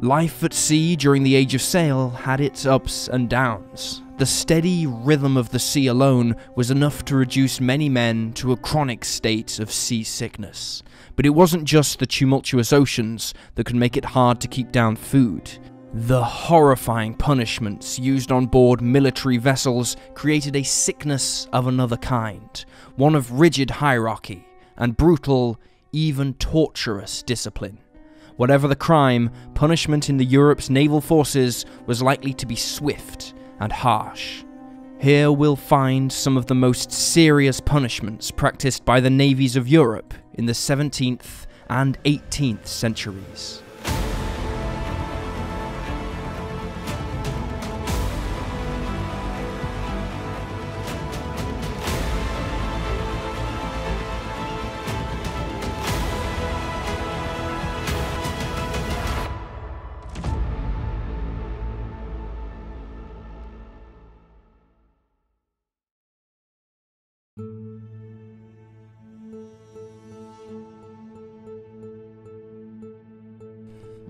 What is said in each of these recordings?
Life at sea during the Age of Sail had its ups and downs. The steady rhythm of the sea alone was enough to reduce many men to a chronic state of seasickness. But it wasn't just the tumultuous oceans that could make it hard to keep down food. The horrifying punishments used on board military vessels created a sickness of another kind, one of rigid hierarchy and brutal, even torturous discipline. Whatever the crime, punishment in the Europe's naval forces was likely to be swift and harsh. Here we'll find some of the most serious punishments practiced by the navies of Europe in the 17th and 18th centuries.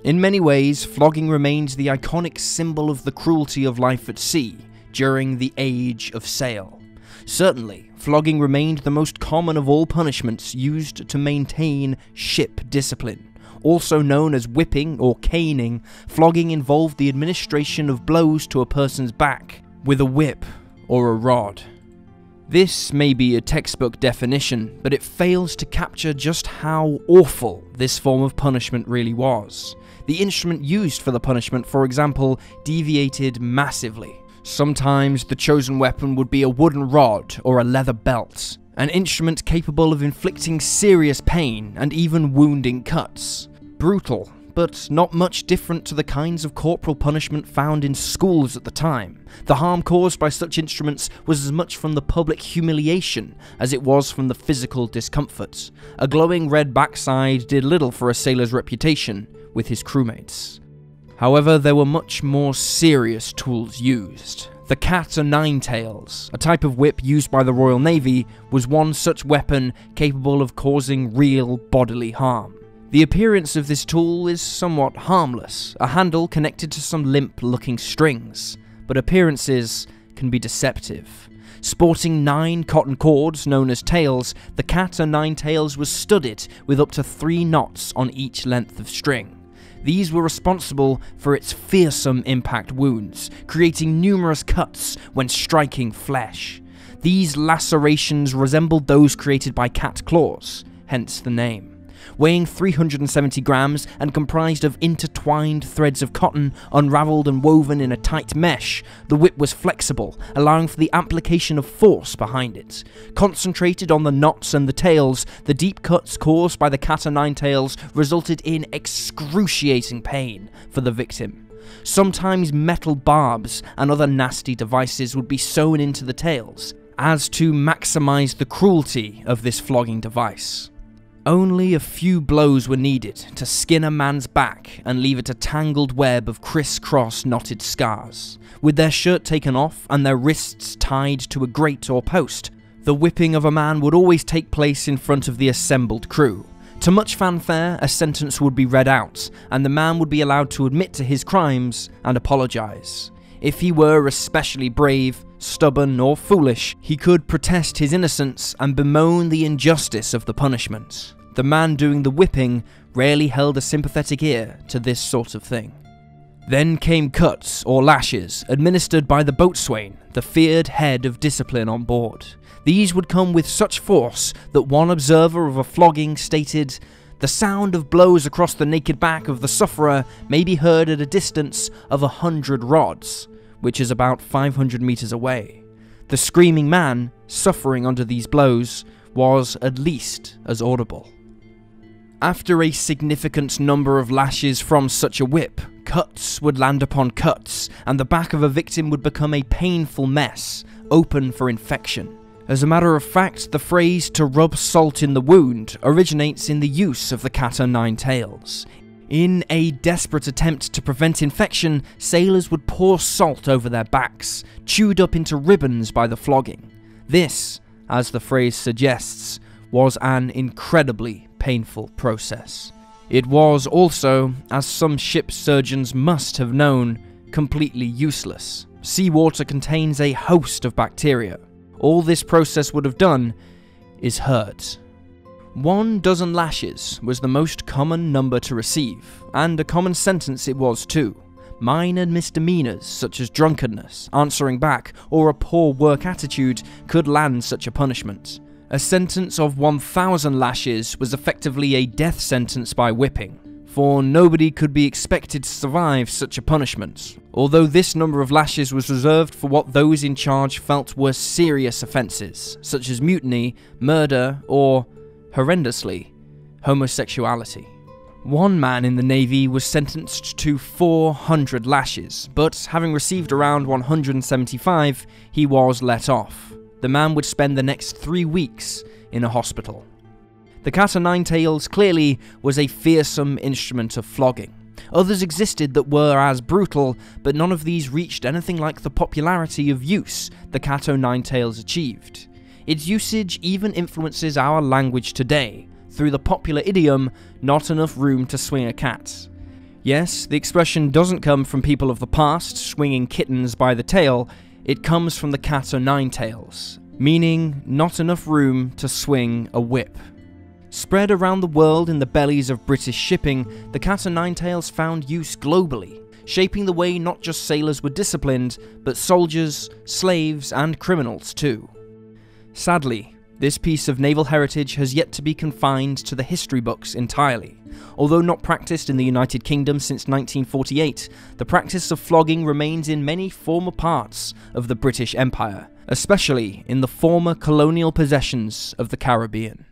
In many ways, flogging remains the iconic symbol of the cruelty of life at sea during the Age of Sail. Certainly, flogging remained the most common of all punishments used to maintain ship discipline. Also known as whipping or caning, flogging involved the administration of blows to a person's back with a whip or a rod. This may be a textbook definition, but it fails to capture just how awful this form of punishment really was. The instrument used for the punishment, for example, deviated massively. Sometimes the chosen weapon would be a wooden rod or a leather belt, an instrument capable of inflicting serious pain and even wounding cuts. Brutal, but not much different to the kinds of corporal punishment found in schools at the time. The harm caused by such instruments was as much from the public humiliation as it was from the physical discomfort. A glowing red backside did little for a sailor's reputation, with his crewmates. However, there were much more serious tools used. The cat o' nine tails, a type of whip used by the Royal Navy, was one such weapon capable of causing real bodily harm. The appearance of this tool is somewhat harmless, a handle connected to some limp looking strings, but appearances can be deceptive. Sporting nine cotton cords, known as tails, the cat o' nine tails was studded with up to three knots on each length of string. These were responsible for its fearsome impact wounds, creating numerous cuts when striking flesh. These lacerations resembled those created by cat claws, hence the name weighing 370 grams and comprised of intertwined threads of cotton unraveled and woven in a tight mesh. The whip was flexible, allowing for the application of force behind it. Concentrated on the knots and the tails, the deep cuts caused by the cat o' nine tails resulted in excruciating pain for the victim. Sometimes metal barbs and other nasty devices would be sewn into the tails, as to maximize the cruelty of this flogging device. Only a few blows were needed to skin a man's back and leave it a tangled web of crisscross knotted scars. With their shirt taken off and their wrists tied to a grate or post, the whipping of a man would always take place in front of the assembled crew. To much fanfare, a sentence would be read out, and the man would be allowed to admit to his crimes and apologise. If he were especially brave, stubborn, or foolish, he could protest his innocence and bemoan the injustice of the punishment the man doing the whipping rarely held a sympathetic ear to this sort of thing. Then came cuts or lashes, administered by the boatswain, the feared head of discipline on board. These would come with such force that one observer of a flogging stated, The sound of blows across the naked back of the sufferer may be heard at a distance of a hundred rods, which is about 500 meters away. The screaming man, suffering under these blows, was at least as audible. After a significant number of lashes from such a whip, cuts would land upon cuts, and the back of a victim would become a painful mess, open for infection. As a matter of fact, the phrase to rub salt in the wound originates in the use of the cat o' nine tails. In a desperate attempt to prevent infection, sailors would pour salt over their backs, chewed up into ribbons by the flogging. This, as the phrase suggests, was an incredibly painful process. It was also, as some ship surgeons must have known, completely useless. Seawater contains a host of bacteria. All this process would have done is hurt. One dozen lashes was the most common number to receive, and a common sentence it was too. Minor misdemeanors such as drunkenness, answering back, or a poor work attitude could land such a punishment. A sentence of 1,000 lashes was effectively a death sentence by whipping, for nobody could be expected to survive such a punishment, although this number of lashes was reserved for what those in charge felt were serious offences, such as mutiny, murder, or, horrendously, homosexuality. One man in the Navy was sentenced to 400 lashes, but having received around 175, he was let off. The man would spend the next three weeks in a hospital. The cat o' nine tails clearly was a fearsome instrument of flogging. Others existed that were as brutal, but none of these reached anything like the popularity of use the cat o' nine tails achieved. Its usage even influences our language today, through the popular idiom, not enough room to swing a cat. Yes, the expression doesn't come from people of the past swinging kittens by the tail, it comes from the cat o' nine tails, meaning not enough room to swing a whip. Spread around the world in the bellies of British shipping, the cat o' nine tails found use globally, shaping the way not just sailors were disciplined, but soldiers, slaves, and criminals too. Sadly, this piece of naval heritage has yet to be confined to the history books entirely. Although not practiced in the United Kingdom since 1948, the practice of flogging remains in many former parts of the British Empire, especially in the former colonial possessions of the Caribbean.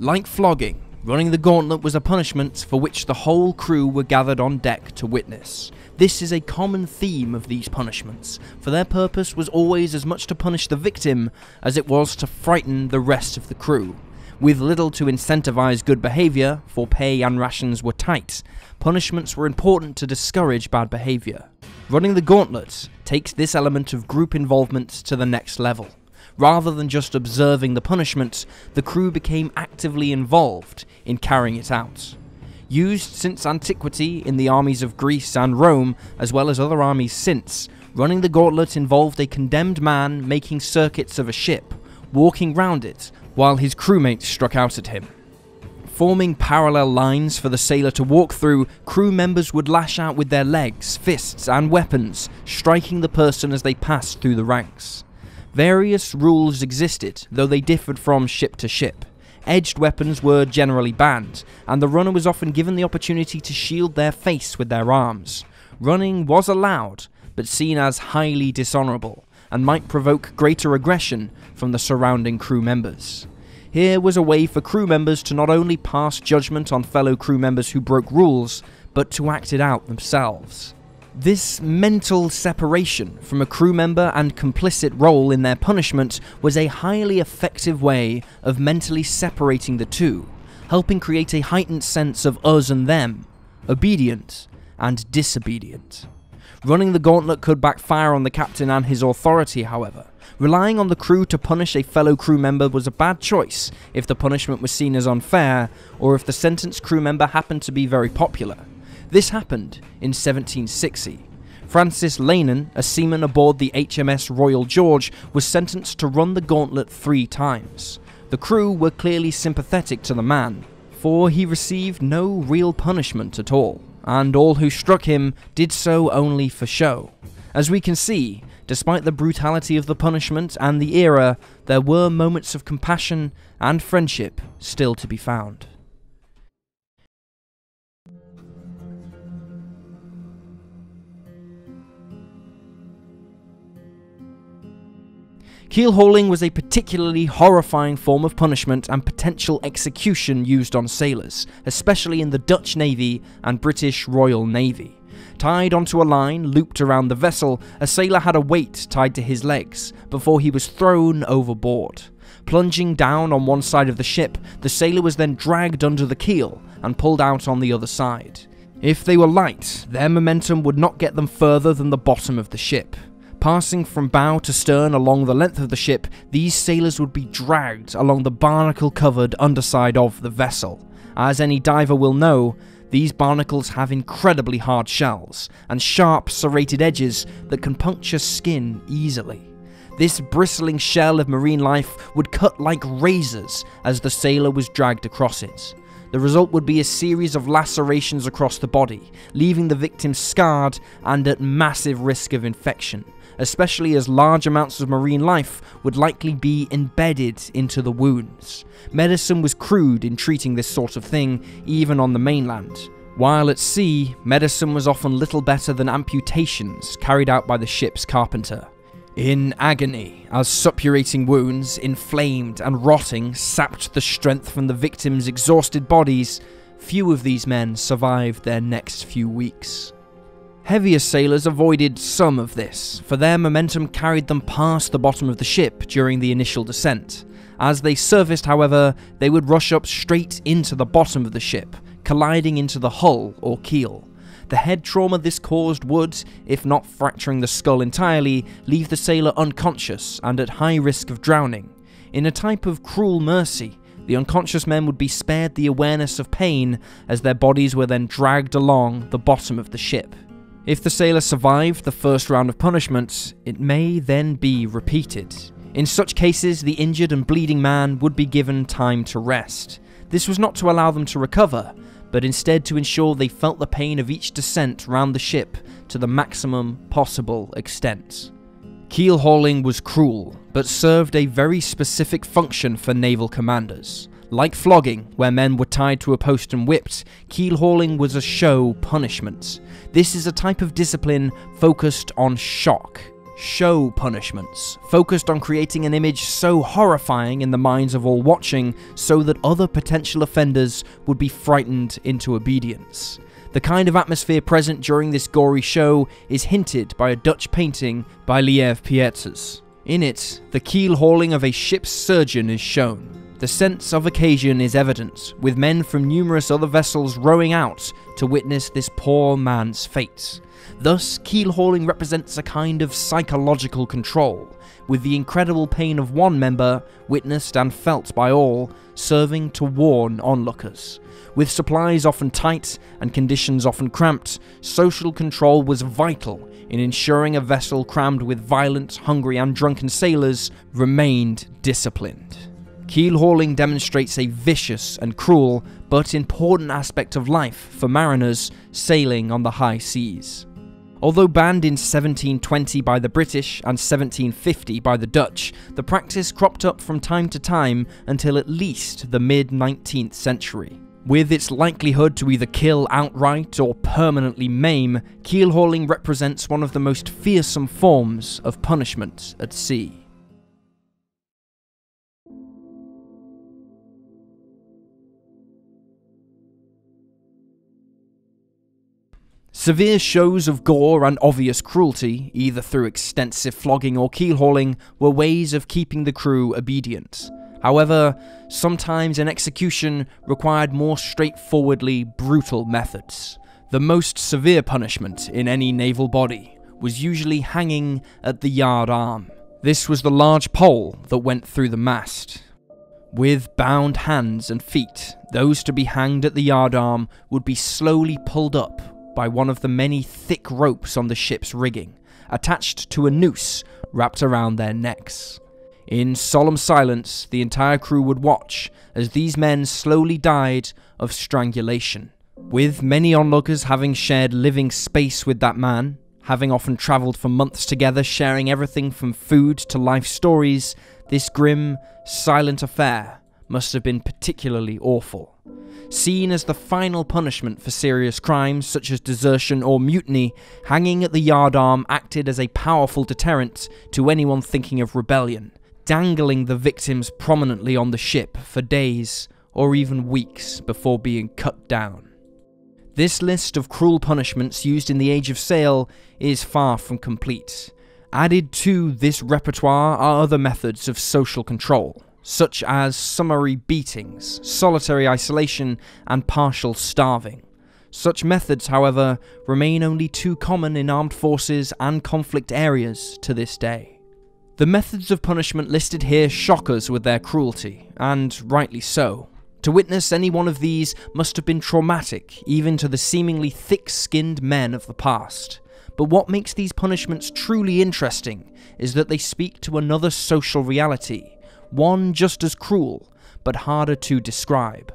Like flogging, running the gauntlet was a punishment for which the whole crew were gathered on deck to witness. This is a common theme of these punishments, for their purpose was always as much to punish the victim as it was to frighten the rest of the crew. With little to incentivize good behavior, for pay and rations were tight, punishments were important to discourage bad behavior. Running the gauntlet takes this element of group involvement to the next level. Rather than just observing the punishment, the crew became actively involved in carrying it out. Used since antiquity in the armies of Greece and Rome, as well as other armies since, running the gauntlet involved a condemned man making circuits of a ship, walking round it while his crewmates struck out at him. Forming parallel lines for the sailor to walk through, crew members would lash out with their legs, fists, and weapons, striking the person as they passed through the ranks. Various rules existed, though they differed from ship to ship. Edged weapons were generally banned, and the runner was often given the opportunity to shield their face with their arms. Running was allowed, but seen as highly dishonourable, and might provoke greater aggression from the surrounding crew members. Here was a way for crew members to not only pass judgment on fellow crew members who broke rules, but to act it out themselves. This mental separation from a crew member and complicit role in their punishment was a highly effective way of mentally separating the two, helping create a heightened sense of us and them, obedient and disobedient. Running the gauntlet could backfire on the captain and his authority, however. Relying on the crew to punish a fellow crew member was a bad choice if the punishment was seen as unfair, or if the sentenced crew member happened to be very popular. This happened in 1760. Francis Leynon, a seaman aboard the HMS Royal George, was sentenced to run the gauntlet three times. The crew were clearly sympathetic to the man, for he received no real punishment at all, and all who struck him did so only for show. As we can see, despite the brutality of the punishment and the era, there were moments of compassion and friendship still to be found. Keel hauling was a particularly horrifying form of punishment and potential execution used on sailors, especially in the Dutch Navy and British Royal Navy. Tied onto a line looped around the vessel, a sailor had a weight tied to his legs before he was thrown overboard. Plunging down on one side of the ship, the sailor was then dragged under the keel and pulled out on the other side. If they were light, their momentum would not get them further than the bottom of the ship. Passing from bow to stern along the length of the ship, these sailors would be dragged along the barnacle covered underside of the vessel. As any diver will know, these barnacles have incredibly hard shells and sharp, serrated edges that can puncture skin easily. This bristling shell of marine life would cut like razors as the sailor was dragged across it. The result would be a series of lacerations across the body, leaving the victim scarred and at massive risk of infection, especially as large amounts of marine life would likely be embedded into the wounds. Medicine was crude in treating this sort of thing, even on the mainland. While at sea, medicine was often little better than amputations carried out by the ship's carpenter. In agony, as suppurating wounds, inflamed and rotting, sapped the strength from the victims' exhausted bodies, few of these men survived their next few weeks. Heavier sailors avoided some of this, for their momentum carried them past the bottom of the ship during the initial descent. As they surfaced, however, they would rush up straight into the bottom of the ship, colliding into the hull or keel. The head trauma this caused would, if not fracturing the skull entirely, leave the sailor unconscious and at high risk of drowning. In a type of cruel mercy, the unconscious men would be spared the awareness of pain as their bodies were then dragged along the bottom of the ship. If the sailor survived the first round of punishments, it may then be repeated. In such cases, the injured and bleeding man would be given time to rest. This was not to allow them to recover, but instead to ensure they felt the pain of each descent round the ship to the maximum possible extent. Keel hauling was cruel, but served a very specific function for naval commanders. Like flogging, where men were tied to a post and whipped, keel hauling was a show punishment. This is a type of discipline focused on shock, show punishments, focused on creating an image so horrifying in the minds of all watching so that other potential offenders would be frightened into obedience. The kind of atmosphere present during this gory show is hinted by a Dutch painting by Lieve Pietersz. In it, the keel hauling of a ship's surgeon is shown. The sense of occasion is evident, with men from numerous other vessels rowing out to witness this poor man's fate. Thus, keel hauling represents a kind of psychological control, with the incredible pain of one member, witnessed and felt by all, serving to warn onlookers. With supplies often tight and conditions often cramped, social control was vital in ensuring a vessel crammed with violent, hungry, and drunken sailors remained disciplined. Keel hauling demonstrates a vicious and cruel but important aspect of life for mariners sailing on the high seas. Although banned in 1720 by the British and 1750 by the Dutch, the practice cropped up from time to time until at least the mid 19th century. With its likelihood to either kill outright or permanently maim, keel hauling represents one of the most fearsome forms of punishment at sea. Severe shows of gore and obvious cruelty, either through extensive flogging or keel hauling, were ways of keeping the crew obedient. However, sometimes an execution required more straightforwardly brutal methods. The most severe punishment in any naval body was usually hanging at the yard arm. This was the large pole that went through the mast. With bound hands and feet, those to be hanged at the yard arm would be slowly pulled up by one of the many thick ropes on the ship's rigging, attached to a noose wrapped around their necks. In solemn silence, the entire crew would watch as these men slowly died of strangulation. With many onlookers having shared living space with that man, having often travelled for months together, sharing everything from food to life stories, this grim, silent affair must have been particularly awful. Seen as the final punishment for serious crimes such as desertion or mutiny, hanging at the yardarm acted as a powerful deterrent to anyone thinking of rebellion, dangling the victims prominently on the ship for days or even weeks before being cut down. This list of cruel punishments used in the Age of Sail is far from complete. Added to this repertoire are other methods of social control, such as summary beatings, solitary isolation, and partial starving. Such methods, however, remain only too common in armed forces and conflict areas to this day. The methods of punishment listed here shock us with their cruelty, and rightly so. To witness any one of these must have been traumatic, even to the seemingly thick skinned men of the past. But what makes these punishments truly interesting is that they speak to another social reality, one just as cruel, but harder to describe.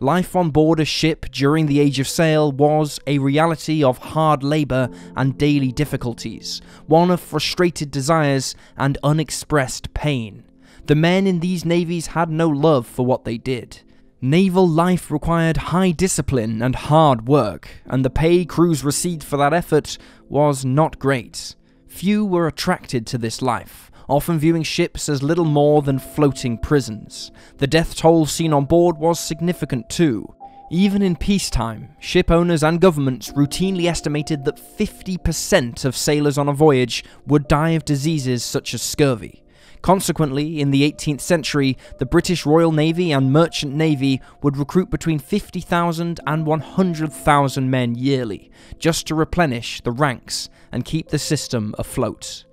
Life on board a ship during the Age of Sail was a reality of hard labour and daily difficulties, one of frustrated desires and unexpressed pain. The men in these navies had no love for what they did. Naval life required high discipline and hard work, and the pay crews received for that effort was not great. Few were attracted to this life, often viewing ships as little more than floating prisons. The death toll seen on board was significant too. Even in peacetime, ship owners and governments routinely estimated that 50% of sailors on a voyage would die of diseases such as scurvy. Consequently, in the 18th century, the British Royal Navy and Merchant Navy would recruit between 50,000 and 100,000 men yearly, just to replenish the ranks and keep the system afloat.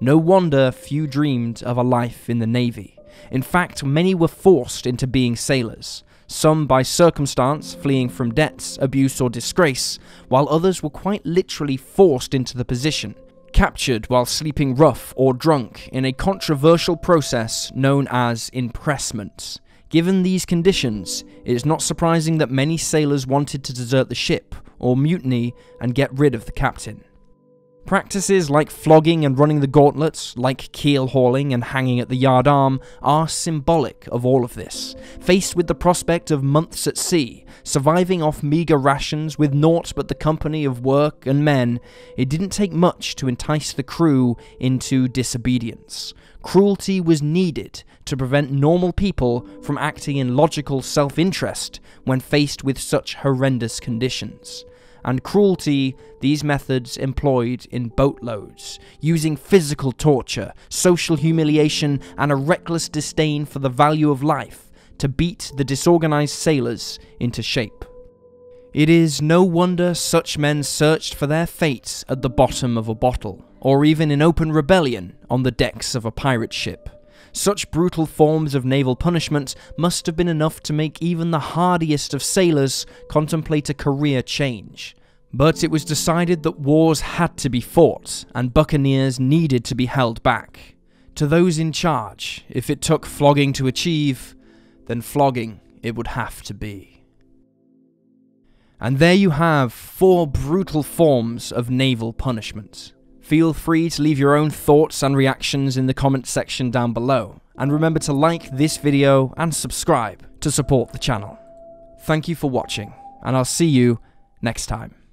No wonder few dreamed of a life in the Navy. In fact, many were forced into being sailors, some by circumstance, fleeing from debts, abuse, or disgrace, while others were quite literally forced into the position, captured while sleeping rough or drunk in a controversial process known as impressment. Given these conditions, it is not surprising that many sailors wanted to desert the ship or mutiny and get rid of the captain. Practices like flogging and running the gauntlets, like keel hauling and hanging at the yard arm, are symbolic of all of this. Faced with the prospect of months at sea, surviving off meagre rations with naught but the company of work and men, it didn't take much to entice the crew into disobedience. Cruelty was needed to prevent normal people from acting in logical self interest when faced with such horrendous conditions and cruelty these methods employed in boatloads, using physical torture, social humiliation, and a reckless disdain for the value of life to beat the disorganized sailors into shape. It is no wonder such men searched for their fates at the bottom of a bottle, or even in open rebellion on the decks of a pirate ship. Such brutal forms of naval punishment must have been enough to make even the hardiest of sailors contemplate a career change. But it was decided that wars had to be fought, and buccaneers needed to be held back. To those in charge, if it took flogging to achieve, then flogging it would have to be. And there you have four brutal forms of naval punishment. Feel free to leave your own thoughts and reactions in the comment section down below, and remember to like this video and subscribe to support the channel. Thank you for watching, and I'll see you next time.